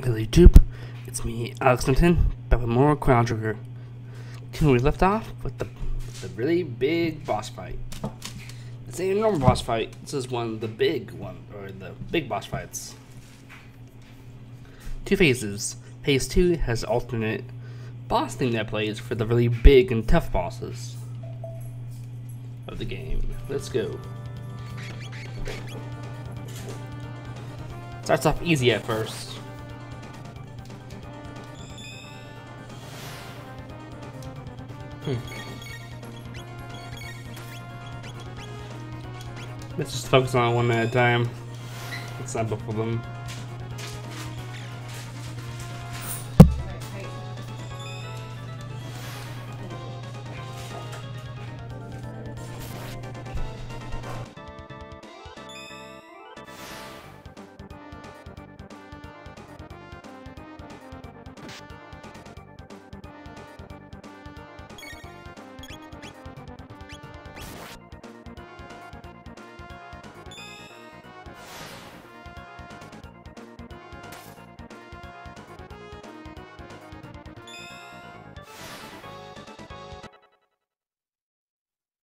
Hello YouTube, it's me, Alex Ninten, back with more Chrono Trigger. Can we left off with the, the really big boss fight? It's a normal boss fight, this is one of the big one, or the big boss fights. Two phases. Phase 2 has alternate boss theme that plays for the really big and tough bosses of the game. Let's go. Starts off easy at first. Hmm. Let's just focus on one at a time. Let's not both of them.